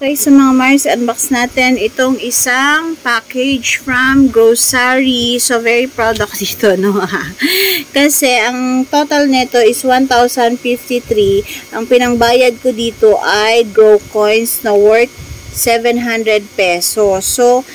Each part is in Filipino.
Okay, sa mga Mars, unbox natin itong isang package from grocery. So, very proud ako dito, no? Kasi, ang total nito is 1,053. Ang pinangbayad ko dito ay Grow Coins na worth 700 pesos. So,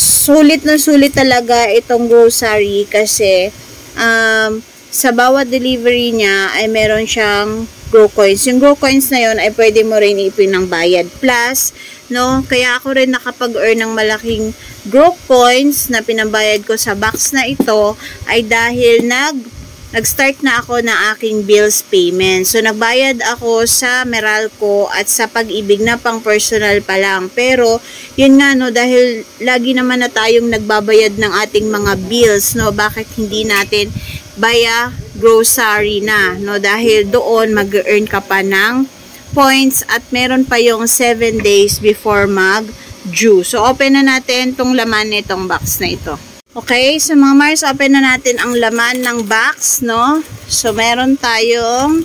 sulit na sulit talaga itong grocery kasi um, sa bawat delivery niya ay meron siyang Grow Coins. Yung Grow Coins na yon ay pwede mo rin ipin ng bayad. Plus, no, kaya ako rin nakapag-earn ng malaking Grow Coins na pinambayad ko sa box na ito ay dahil nag nag-start na ako ng aking bills payment. So, nagbayad ako sa Meralco at sa pag-ibig na pang personal pa lang. Pero, yun nga, no, dahil lagi naman na tayong nagbabayad ng ating mga bills, no, bakit hindi natin via grocery na, no? Dahil doon mag-earn ka pa ng points at meron pa yung 7 days before mag-due. So, open na natin tong laman nitong box na ito. Okay, so mga Mars, open na natin ang laman ng box, no? So, meron tayong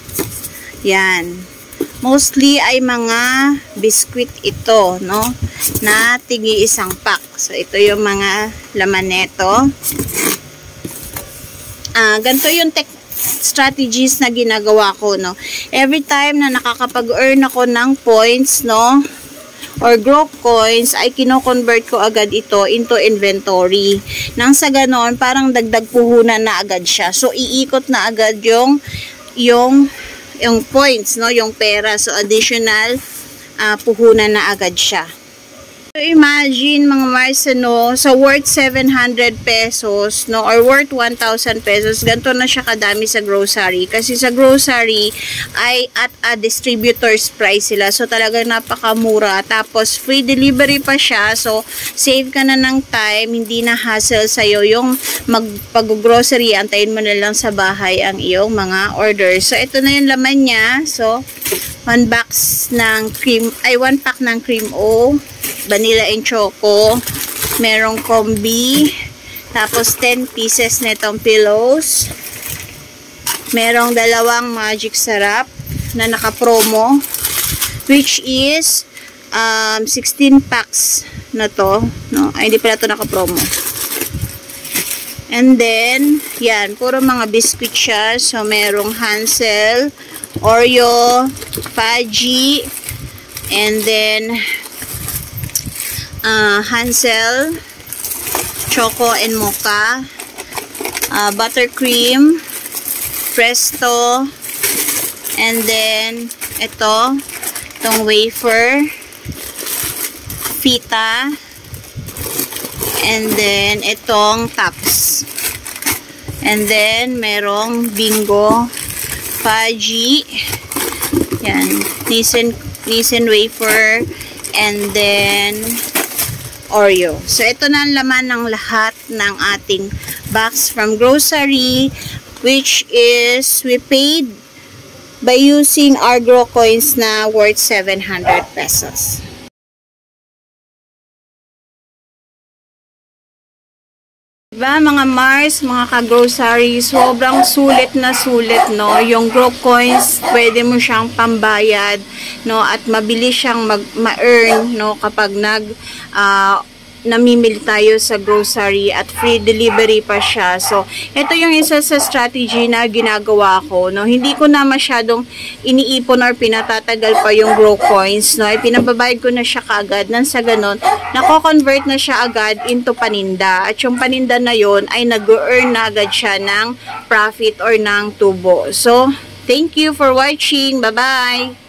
yan. Mostly ay mga biscuit ito, no? Na tigi isang pack. So, ito yung mga laman nito. Ah, ganito yung tech strategies na ginagawa ko, no. Every time na nakakapag-earn ako ng points, no, or grow coins, ay kino-convert ko agad ito into inventory. Nang sa ganon, parang dagdag puhunan na agad siya. So, iikot na agad yung, yung, yung points, no, yung pera. So, additional uh, puhunan na agad siya. So, imagine mga Mars, no, sa worth 700 pesos, no, or worth 1,000 pesos, ganito na siya kadami sa grocery. Kasi sa grocery, ay at a distributor's price sila. So, talaga napakamura. Tapos, free delivery pa siya. So, save ka na ng time. Hindi na hassle sa'yo yung magpag-grocery. Antayin mo na lang sa bahay ang iyong mga orders. So, ito na yung laman niya. So, one box ng cream, ay one pack ng cream O vanilla and choco. Merong combi. Tapos 10 pieces netong pillows. Merong dalawang magic sarap na naka-promo which is um, 16 packs na to. No? Ay, hindi pala to naka-promo. And then, yan, puro mga biscuit siya. So, merong Hansel, Oreo, Fudgy, and then, uh, Hansel, Choco and Mocha, uh, Buttercream, Presto, and then ito, itong wafer, Fita, and then itong tops. And then merong bingo, Faji, yan, Nissan, Nissan wafer, and then Oreo. So, ito na ang laman ng lahat ng ating box from grocery which is we paid by using our grow coins na worth 700 pesos. Diba mga Mars, mga ka-grocery, sobrang sulit na sulit, no? Yung Grow Coins, pwede mo siyang pambayad, no? At mabilis siyang ma-earn, no? Kapag nag, uh, namimili tayo sa grocery at free delivery pa siya. So, ito yung isa sa strategy na ginagawa ko, no? Hindi ko na masyadong iniipon or pinatatagal pa yung grow coins, no? Ay pinababayad ko na siya kaagad nang sa ganun, nako-convert na siya agad into paninda. At yung paninda na yon ay nag-earn na agad siya ng profit or ng tubo. So, thank you for watching. Bye-bye!